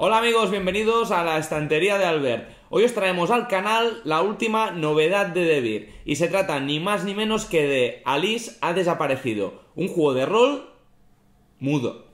Hola amigos, bienvenidos a la estantería de Albert. Hoy os traemos al canal la última novedad de Debir y se trata ni más ni menos que de Alice ha desaparecido, un juego de rol mudo.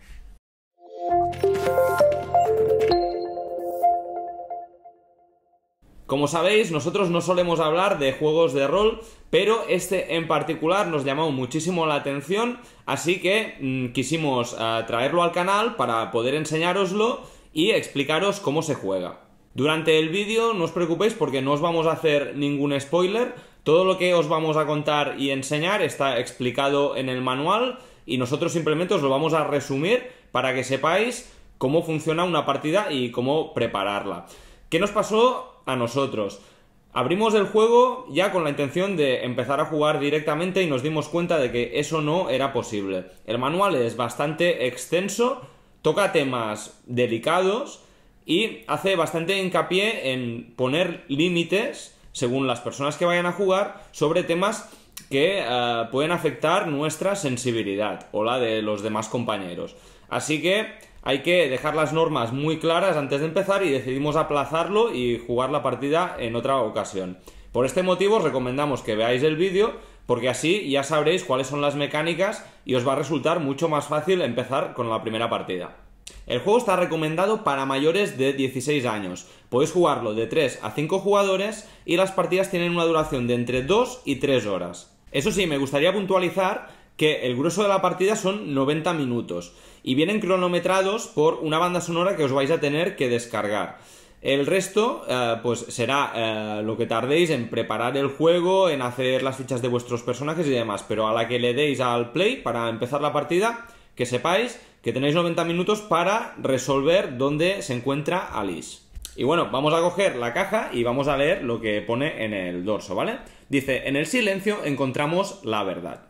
Como sabéis, nosotros no solemos hablar de juegos de rol, pero este en particular nos llamó muchísimo la atención, así que mm, quisimos eh, traerlo al canal para poder enseñároslo y explicaros cómo se juega. Durante el vídeo no os preocupéis porque no os vamos a hacer ningún spoiler, todo lo que os vamos a contar y enseñar está explicado en el manual y nosotros simplemente os lo vamos a resumir para que sepáis cómo funciona una partida y cómo prepararla. ¿Qué nos pasó a nosotros. Abrimos el juego ya con la intención de empezar a jugar directamente y nos dimos cuenta de que eso no era posible. El manual es bastante extenso, toca temas delicados y hace bastante hincapié en poner límites, según las personas que vayan a jugar, sobre temas que eh, pueden afectar nuestra sensibilidad o la de los demás compañeros. Así que hay que dejar las normas muy claras antes de empezar y decidimos aplazarlo y jugar la partida en otra ocasión. Por este motivo os recomendamos que veáis el vídeo porque así ya sabréis cuáles son las mecánicas y os va a resultar mucho más fácil empezar con la primera partida. El juego está recomendado para mayores de 16 años. Podéis jugarlo de 3 a 5 jugadores y las partidas tienen una duración de entre 2 y 3 horas. Eso sí, me gustaría puntualizar que el grueso de la partida son 90 minutos y vienen cronometrados por una banda sonora que os vais a tener que descargar. El resto, eh, pues será eh, lo que tardéis en preparar el juego, en hacer las fichas de vuestros personajes y demás. Pero a la que le deis al play para empezar la partida, que sepáis que tenéis 90 minutos para resolver dónde se encuentra Alice. Y bueno, vamos a coger la caja y vamos a leer lo que pone en el dorso, ¿vale? Dice, en el silencio encontramos la verdad.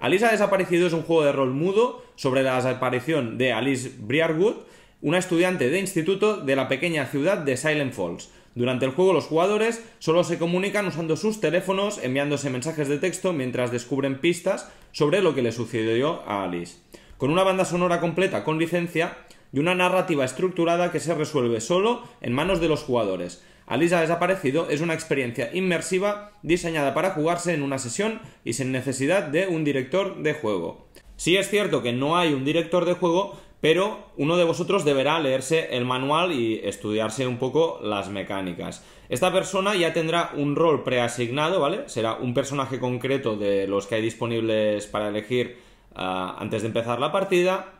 Alice ha desaparecido es un juego de rol mudo sobre la desaparición de Alice Briarwood, una estudiante de instituto de la pequeña ciudad de Silent Falls. Durante el juego los jugadores solo se comunican usando sus teléfonos, enviándose mensajes de texto mientras descubren pistas sobre lo que le sucedió a Alice. Con una banda sonora completa con licencia y una narrativa estructurada que se resuelve solo en manos de los jugadores. Alice ha desaparecido es una experiencia inmersiva diseñada para jugarse en una sesión y sin necesidad de un director de juego. Sí es cierto que no hay un director de juego, pero uno de vosotros deberá leerse el manual y estudiarse un poco las mecánicas. Esta persona ya tendrá un rol preasignado, ¿vale? Será un personaje concreto de los que hay disponibles para elegir ah, antes de empezar la partida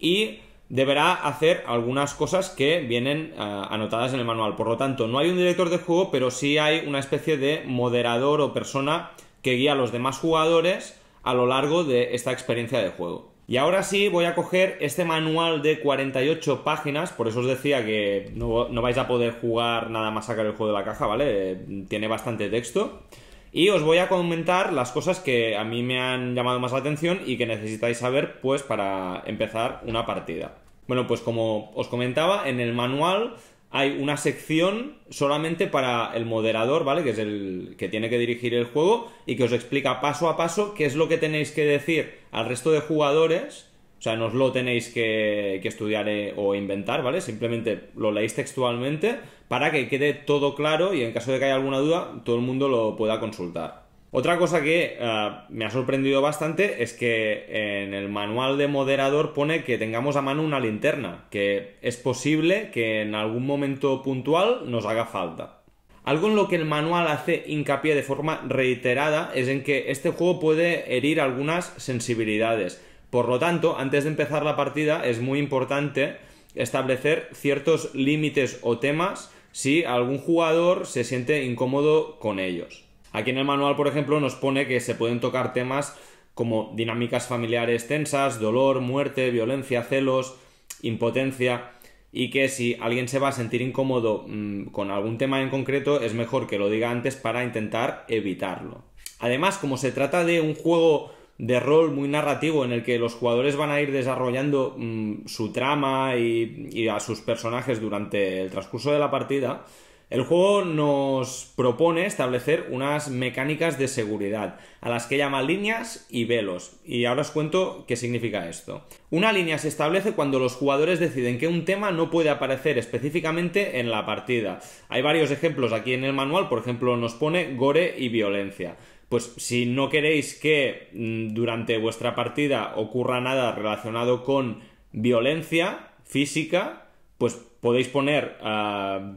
y deberá hacer algunas cosas que vienen eh, anotadas en el manual. Por lo tanto, no hay un director de juego, pero sí hay una especie de moderador o persona que guía a los demás jugadores a lo largo de esta experiencia de juego. Y ahora sí voy a coger este manual de 48 páginas, por eso os decía que no, no vais a poder jugar nada más sacar el juego de la caja, ¿vale? Tiene bastante texto. Y os voy a comentar las cosas que a mí me han llamado más la atención y que necesitáis saber pues para empezar una partida. Bueno, pues como os comentaba, en el manual hay una sección solamente para el moderador, ¿vale? Que es el que tiene que dirigir el juego y que os explica paso a paso qué es lo que tenéis que decir al resto de jugadores. O sea, no os lo tenéis que, estudiar eh, o inventar, ¿vale? Simplemente lo leéis textualmente para que quede todo claro y en caso de que haya alguna duda, todo el mundo lo pueda consultar. Otra cosa que eh, me ha sorprendido bastante es que en el manual de moderador pone que tengamos a mano una linterna, que es posible que en algún momento puntual nos haga falta. Algo en lo que el manual hace hincapié de forma reiterada es en que este juego puede herir algunas sensibilidades. Por lo tanto, antes de empezar la partida es muy importante establecer ciertos límites o temas si algún jugador se siente incómodo con ellos. Aquí en el manual, por ejemplo, nos pone que se pueden tocar temas como dinámicas familiares tensas, dolor, muerte, violencia, celos, impotencia y que si alguien se va a sentir incómodo mm, con algún tema en concreto es mejor que lo diga antes para intentar evitarlo. Además, como se trata de un juego de rol muy narrativo en el que los jugadores van a ir desarrollando mm, su trama y, a sus personajes durante el transcurso de la partida, El juego nos propone establecer unas mecánicas de seguridad, a las que llama líneas y velos. Y ahora os cuento qué significa esto. Una línea se establece cuando los jugadores deciden que un tema no puede aparecer específicamente en la partida. Hay varios ejemplos aquí en el manual, por ejemplo, nos pone gore y violencia pues si no queréis que mm, durante vuestra partida ocurra nada relacionado con violencia física, pues podéis poner ah,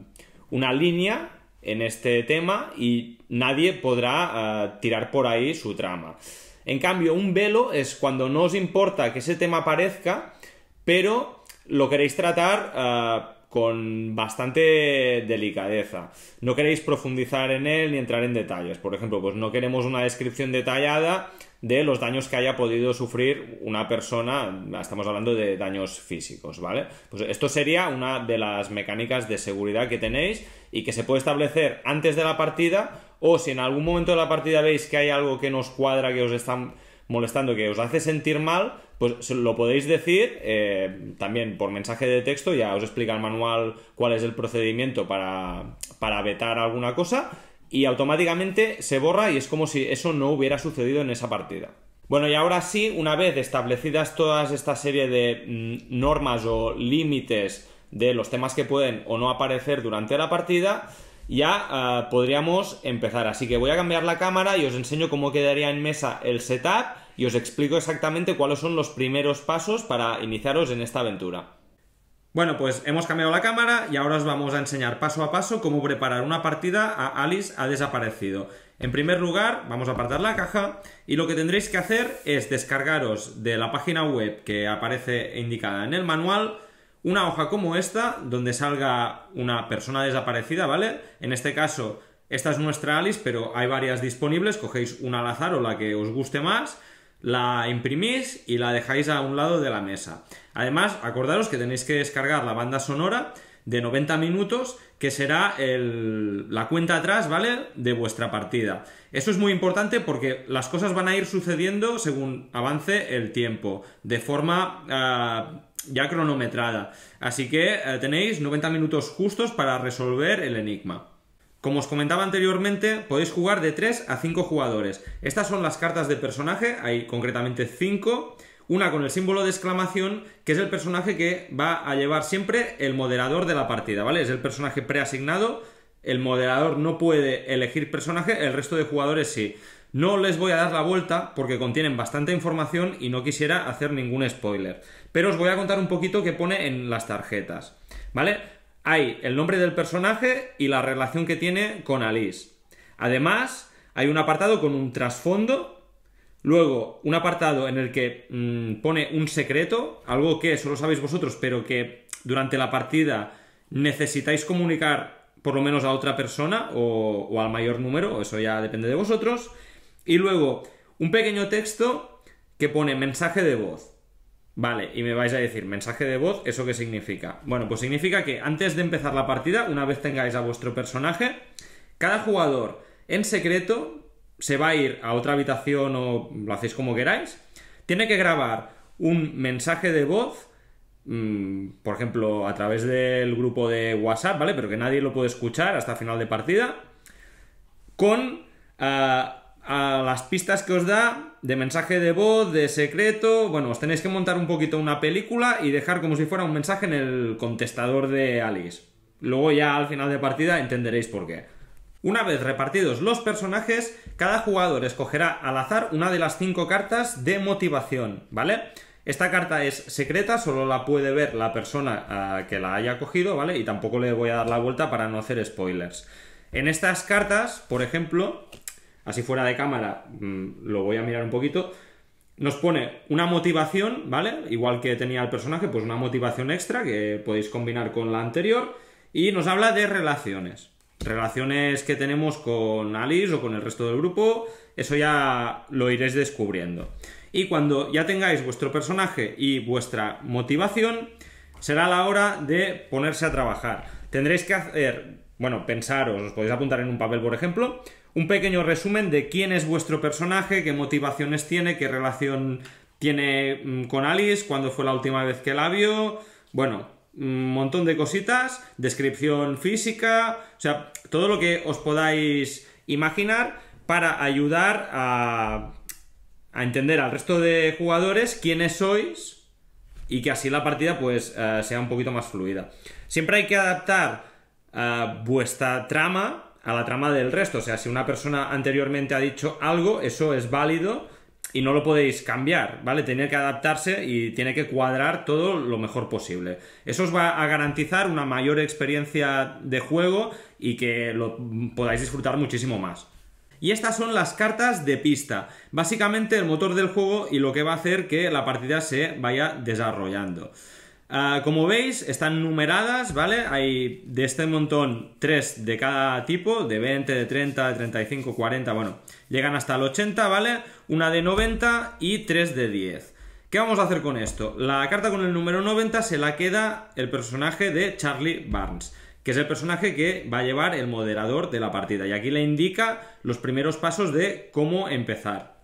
una línea en este tema y nadie podrá ah, tirar por ahí su trama. En cambio, un velo es cuando no os importa que ese tema aparezca, pero lo queréis tratar ah, con bastante delicadeza. No queréis profundizar en él ni entrar en detalles. Por ejemplo, pues no queremos una descripción detallada de los daños que haya podido sufrir una persona, estamos hablando de daños físicos, ¿vale? Pues esto sería una de las mecánicas de seguridad que tenéis y que se puede establecer antes de la partida o si en algún momento de la partida veis que hay algo que nos cuadra, que os están molestando, que os hace sentir mal, pues lo podéis decir eh, también por mensaje de texto, ya os explica el manual cuál es el procedimiento para, para vetar alguna cosa y automáticamente se borra y es como si eso no hubiera sucedido en esa partida. Bueno, y ahora sí, una vez establecidas todas esta serie de mm, normas o límites de los temas que pueden o no aparecer durante la partida, ya ah, podríamos empezar. Así que voy a cambiar la cámara y os enseño cómo quedaría en mesa el setup y os explico exactamente cuáles son los primeros pasos para iniciaros en esta aventura. Bueno, pues hemos cambiado la cámara y ahora os vamos a enseñar paso a paso cómo preparar una partida a Alice ha desaparecido. En primer lugar, vamos a apartar la caja y lo que tendréis que hacer es descargaros de la página web que aparece indicada en el manual una hoja como esta donde salga una persona desaparecida, ¿vale? En este caso, esta es nuestra Alice, pero hay varias disponibles, cogéis una al azar o la que os guste más la imprimís y la dejáis a un lado de la mesa. Además, acordaros que tenéis que descargar la banda sonora de 90 minutos, que será la cuenta atrás, ¿vale? De vuestra partida. Eso es muy importante porque las cosas van a ir sucediendo según avance el tiempo, de forma ah, ya cronometrada. Así que eh, tenéis 90 minutos justos para resolver el enigma. Como os comentaba anteriormente, podéis jugar de 3 a 5 jugadores. Estas son las cartas de personaje, hay concretamente 5. Una con el símbolo de exclamación, que es el personaje que va a llevar siempre el moderador de la partida, ¿vale? Es el personaje preasignado, el moderador no puede elegir personaje, el resto de jugadores sí. No les voy a dar la vuelta porque contienen bastante información y no quisiera hacer ningún spoiler. Pero os voy a contar un poquito qué pone en las tarjetas, ¿vale? hay el nombre del personaje y la relación que tiene con Alice. Además, hay un apartado con un trasfondo, luego un apartado en el que mm, pone un secreto, algo que solo sabéis vosotros, pero que durante la partida necesitáis comunicar por lo menos a otra persona o, o al mayor número, eso ya depende de vosotros. Y luego un pequeño texto que pone mensaje de voz. Vale, y me vais a decir, mensaje de voz, ¿eso qué significa? Bueno, pues significa que antes de empezar la partida, una vez tengáis a vuestro personaje, cada jugador en secreto se va a ir a otra habitación o lo hacéis como queráis, tiene que grabar un mensaje de voz, mm, por ejemplo, a través del grupo de WhatsApp, ¿vale? Pero que nadie lo puede escuchar hasta final de partida, con... Ah, a las pistas que os da de mensaje de voz, de secreto. Bueno, os tenéis que montar un poquito una película y dejar como si fuera un mensaje en el contestador de Alice. Luego ya al final de partida entenderéis por qué. Una vez repartidos los personajes, cada jugador escogerá al azar una de las cinco cartas de motivación, ¿vale? Esta carta es secreta, solo la puede ver la persona ah, que la haya cogido, ¿vale? Y tampoco le voy a dar la vuelta para no hacer spoilers. En estas cartas, por ejemplo, así fuera de cámara, mm, lo voy a mirar un poquito, nos pone una motivación, ¿vale? Igual que tenía el personaje, pues una motivación extra que podéis combinar con la anterior y nos habla de relaciones. Relaciones que tenemos con Alice o con el resto del grupo, eso ya lo iréis descubriendo. Y cuando ya tengáis vuestro personaje y vuestra motivación, será la hora de ponerse a trabajar. Tendréis que hacer, bueno, pensaros, os podéis apuntar en un papel, por ejemplo, un pequeño resumen de quién es vuestro personaje, qué motivaciones tiene, qué relación tiene mm, con Alice, cuándo fue la última vez que la vio. Bueno, un montón de cositas, descripción física, o sea, todo lo que os podáis imaginar para ayudar a, a entender al resto de jugadores quiénes sois y que así la partida pues eh, sea un poquito más fluida. Siempre hay que adaptar eh, vuestra trama a la trama del resto, o sea, si una persona anteriormente ha dicho algo, eso es válido y no lo podéis cambiar, ¿vale? Tiene que adaptarse y tiene que cuadrar todo lo mejor posible. Eso os va a garantizar una mayor experiencia de juego y que lo podáis disfrutar muchísimo más. Y estas son las cartas de pista. Básicamente el motor del juego y lo que va a hacer que la partida se vaya desarrollando. Ah, como veis, están numeradas, ¿vale? Hay de este montón 3 de cada tipo, de 20, de 30, de 35, 40, bueno, llegan hasta el 80, ¿vale? Una de 90 y 3 de 10. ¿Qué vamos a hacer con esto? La carta con el número 90 se la queda el personaje de Charlie Barnes, que es el personaje que va a llevar el moderador de la partida. Y aquí le indica los primeros pasos de cómo empezar.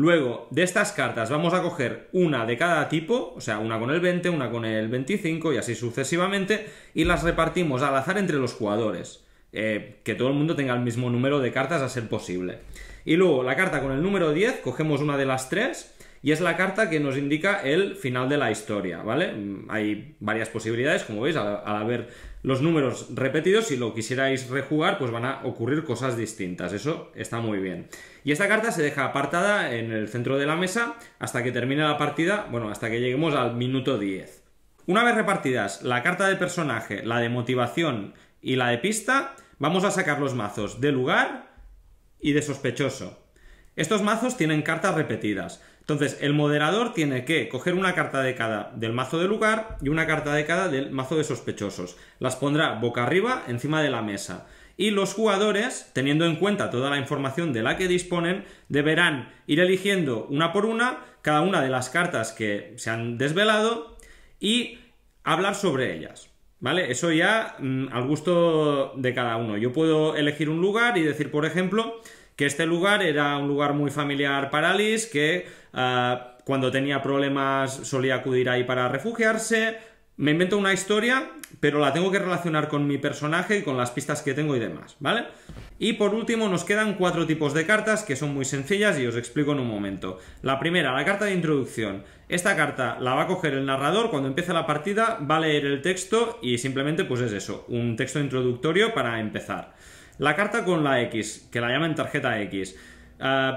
Luego, de estas cartas vamos a coger una de cada tipo, o sea, una con el 20, una con el 25 y así sucesivamente, y las repartimos al azar entre los jugadores. Eh, que todo el mundo tenga el mismo número de cartas a ser posible. Y luego, la carta con el número 10, cogemos una de las tres y es la carta que nos indica el final de la historia, ¿vale? Mm, hay varias posibilidades, como veis, al, haber los números repetidos, si lo quisierais rejugar, pues van a ocurrir cosas distintas, eso está muy bien. Y esta carta se deja apartada en el centro de la mesa hasta que termine la partida, bueno, hasta que lleguemos al minuto 10. Una vez repartidas la carta de personaje, la de motivación y la de pista, vamos a sacar los mazos de lugar y de sospechoso. Estos mazos tienen cartas repetidas. Entonces, el moderador tiene que coger una carta de cada del mazo de lugar y una carta de cada del mazo de sospechosos. Las pondrá boca arriba encima de la mesa. Y los jugadores, teniendo en cuenta toda la información de la que disponen, deberán ir eligiendo una por una cada una de las cartas que se han desvelado y hablar sobre ellas. ¿Vale? Eso ya mm, al gusto de cada uno. Yo puedo elegir un lugar y decir, por ejemplo, que este lugar era un lugar muy familiar para Liz, que ah, cuando tenía problemas solía acudir ahí para refugiarse. Me invento una historia, pero la tengo que relacionar con mi personaje y con las pistas que tengo y demás, ¿vale? Y por último nos quedan cuatro tipos de cartas que son muy sencillas y os explico en un momento. La primera, la carta de introducción. Esta carta la va a coger el narrador cuando empiece la partida, va a leer el texto y simplemente pues es eso, un texto introductorio para empezar. La carta con la X, que la llaman tarjeta X. Eh,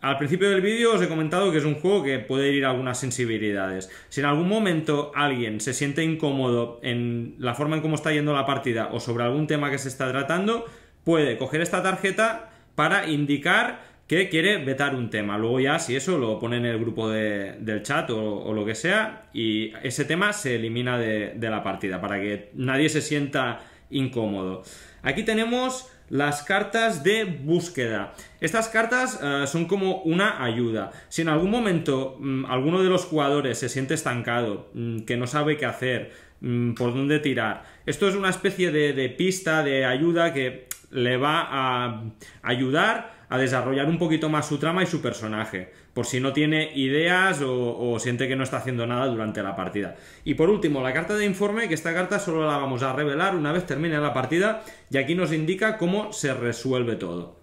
al principio del vídeo os he comentado que es un juego que puede ir a algunas sensibilidades. Si en algún momento alguien se siente incómodo en la forma en cómo está yendo la partida o sobre algún tema que se está tratando, puede coger esta tarjeta para indicar que quiere vetar un tema. Luego ya, si eso, lo pone en el grupo del chat o, lo que sea y ese tema se elimina de la partida para que nadie se sienta incómodo. Aquí tenemos las cartas de búsqueda. Estas cartas eh, son como una ayuda. Si en algún momento mm, alguno de los jugadores se siente estancado, mm, que no sabe qué hacer, mm, por dónde tirar, esto es una especie de pista, de ayuda que le va a ayudar a desarrollar un poquito más su trama y su personaje, por si no tiene ideas o, siente que no está haciendo nada durante la partida. Y por último, la carta de informe, que esta carta solo la vamos a revelar una vez termine la partida y aquí nos indica cómo se resuelve todo.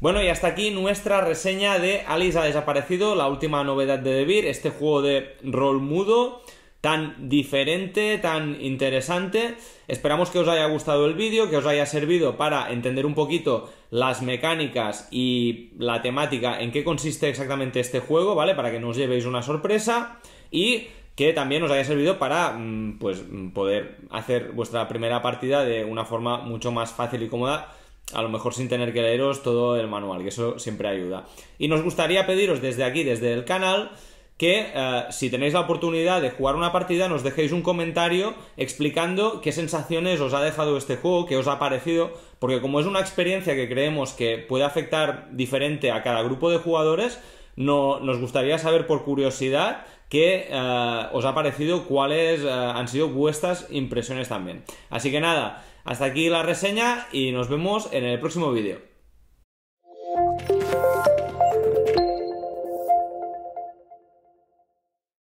Bueno, y hasta aquí nuestra reseña de Alice ha desaparecido, la última novedad de Debir, este juego de rol mudo tan diferente, tan interesante. Esperamos que os haya gustado el vídeo, que os haya servido para entender un poquito las mecánicas y la temática, en qué consiste exactamente este juego, ¿vale? Para que no os llevéis una sorpresa y que también os haya servido para mm, pues poder hacer vuestra primera partida de una forma mucho más fácil y cómoda a lo mejor sin tener que leeros todo el manual, que eso siempre ayuda. Y nos gustaría pediros desde aquí, desde el canal, que eh, si tenéis la oportunidad de jugar una partida nos dejéis un comentario explicando qué sensaciones os ha dejado este juego, qué os ha parecido, porque como es una experiencia que creemos que puede afectar diferente a cada grupo de jugadores, no, nos gustaría saber por curiosidad qué eh, os ha parecido, cuáles eh, han sido vuestras impresiones también. Así que nada, hasta aquí la reseña y nos vemos en el próximo vídeo.